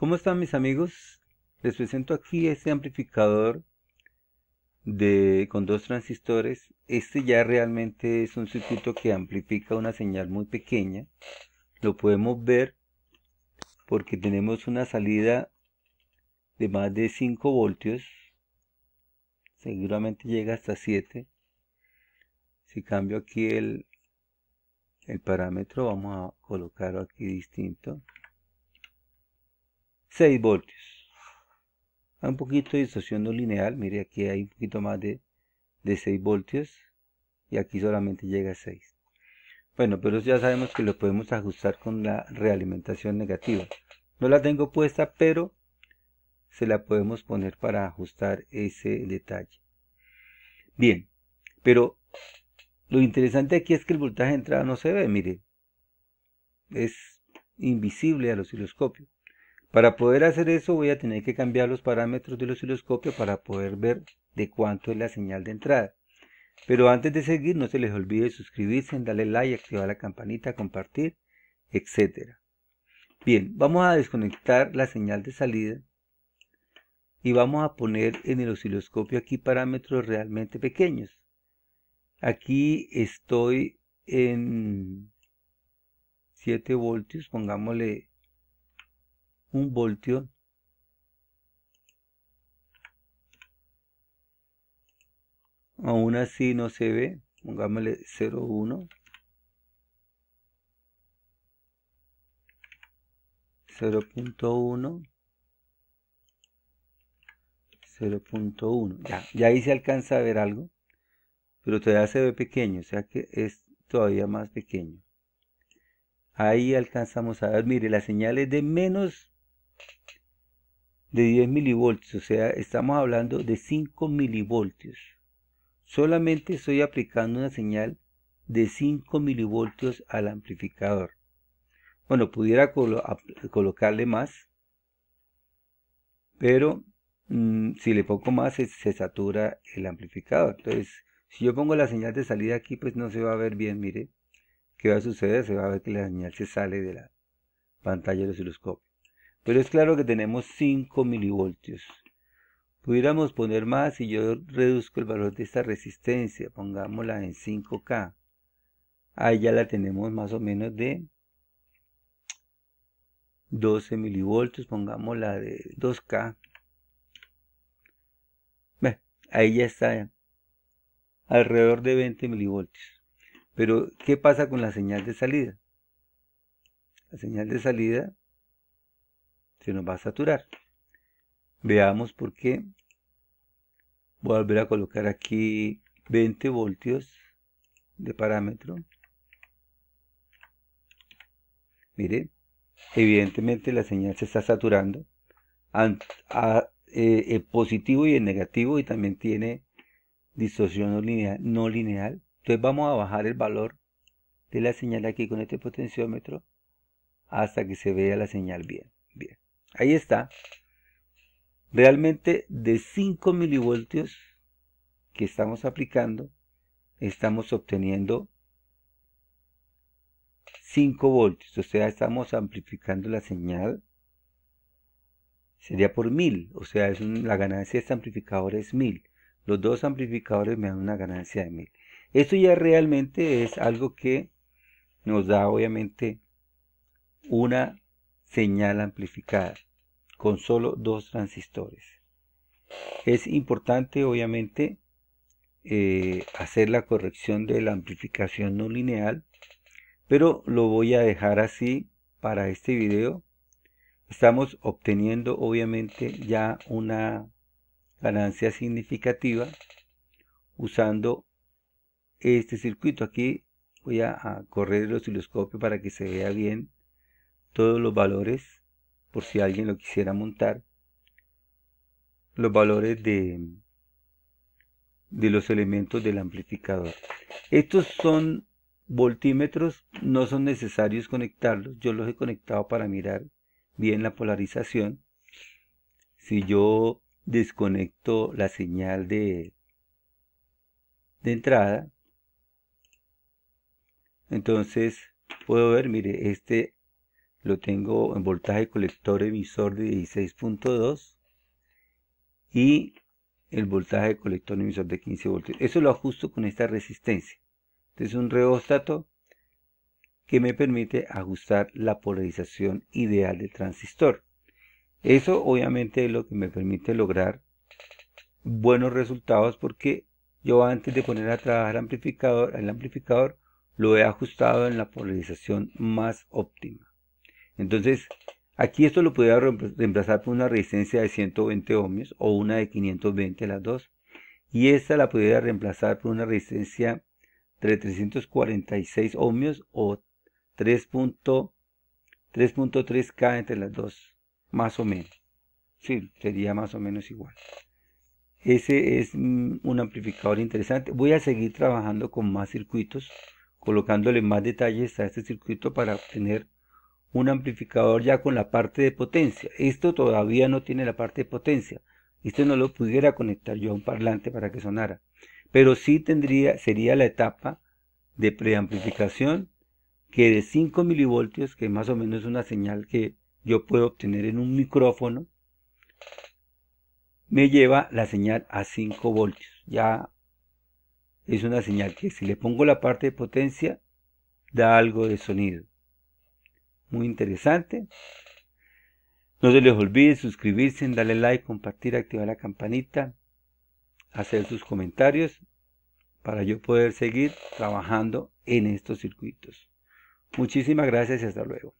¿Cómo están mis amigos? Les presento aquí este amplificador de, con dos transistores. Este ya realmente es un circuito que amplifica una señal muy pequeña. Lo podemos ver porque tenemos una salida de más de 5 voltios. Seguramente llega hasta 7. Si cambio aquí el, el parámetro, vamos a colocarlo aquí distinto. 6 voltios. Un poquito de distorsión no lineal. Mire, aquí hay un poquito más de, de 6 voltios. Y aquí solamente llega a 6. Bueno, pero ya sabemos que lo podemos ajustar con la realimentación negativa. No la tengo puesta, pero se la podemos poner para ajustar ese detalle. Bien, pero lo interesante aquí es que el voltaje de entrada no se ve, mire. Es invisible al osciloscopio. Para poder hacer eso voy a tener que cambiar los parámetros del osciloscopio para poder ver de cuánto es la señal de entrada. Pero antes de seguir no se les olvide suscribirse, darle like, activar la campanita, compartir, etc. Bien, vamos a desconectar la señal de salida y vamos a poner en el osciloscopio aquí parámetros realmente pequeños. Aquí estoy en 7 voltios, pongámosle un voltio aún así no se ve pongámosle 0.1 0.1 0.1 ya, ya ahí se alcanza a ver algo pero todavía se ve pequeño o sea que es todavía más pequeño. Ahí alcanzamos a ver mire la señal es de menos de 10 milivoltios, o sea, estamos hablando de 5 milivoltios. Solamente estoy aplicando una señal de 5 milivoltios al amplificador. Bueno, pudiera colocarle más, pero mm, si le pongo más se, se, satura el amplificador. Entonces, si yo pongo la señal de salida aquí, pues no se va a ver bien, mire. ¿Qué va a suceder? Se va a ver que la señal se sale de la pantalla del osciloscopio. Pero es claro que tenemos 5 milivoltios. Pudiéramos poner más y yo reduzco el valor de esta resistencia, pongámosla en 5K. Ahí ya la tenemos más o menos de 12 milivoltios, pongámosla de 2K. ahí ya está alrededor de 20 milivoltios. Pero, ¿qué pasa con la señal de salida? La señal de salida se nos va a saturar. Veamos por qué. Voy a volver a colocar aquí 20 voltios de parámetro. Mire, evidentemente la señal se está saturando a, eh, positivo y en negativo y también tiene distorsión no lineal, no lineal. Entonces vamos a bajar el valor de la señal aquí con este potenciómetro hasta que se vea la señal bien. Ahí está. Realmente de 5 milivoltios que estamos aplicando, estamos obteniendo 5 voltios. O sea, estamos amplificando la señal. Sería por 1000. O sea, la ganancia de este amplificador es 1000. Los dos amplificadores me dan una ganancia de 1000. Esto ya realmente es algo que nos da obviamente una señal amplificada con solo dos transistores. Es importante obviamente eh, hacer la corrección de la amplificación no lineal, pero lo voy a dejar así para este video. Estamos obteniendo obviamente ya una ganancia significativa usando este circuito. Aquí voy a correr el osciloscopio para que se vea bien todos los valores, por si alguien lo quisiera montar, los valores de, de los elementos del amplificador. Estos son voltímetros, no son necesarios conectarlos, yo los he conectado para mirar bien la polarización. Si yo desconecto la señal de, de entrada, entonces puedo ver, mire, este lo tengo en voltaje colector emisor de 16.2 y el voltaje colector emisor de 15 voltios. Eso lo ajusto con esta resistencia. Este es un reóstato que me permite ajustar la polarización ideal del transistor. Eso obviamente es lo que me permite lograr buenos resultados porque yo antes de poner a trabajar el amplificador, el amplificador lo he ajustado en la polarización más óptima. Entonces, aquí esto lo podría reemplazar por una resistencia de 120 ohmios o una de 520 las dos. Y esta la podría reemplazar por una resistencia de 346 ohmios o 3.3K entre las dos, más o menos. Sí, sería más o menos igual. Ese es mm, un amplificador interesante. Voy a seguir trabajando con más circuitos, colocándole más detalles a este circuito para obtener un amplificador ya con la parte de potencia. Esto todavía no tiene la parte de potencia. Esto no lo pudiera conectar yo a un parlante para que sonara. Pero sí tendría, sería la etapa de preamplificación que de 5 milivoltios, que más o menos es una señal que yo puedo obtener en un micrófono, me lleva la señal a 5 voltios. Ya es una señal que si le pongo la parte de potencia, da algo de sonido. Muy interesante. No se les olvide suscribirse, darle like, compartir, activar la campanita, hacer sus comentarios para yo poder seguir trabajando en estos circuitos. Muchísimas gracias y hasta luego.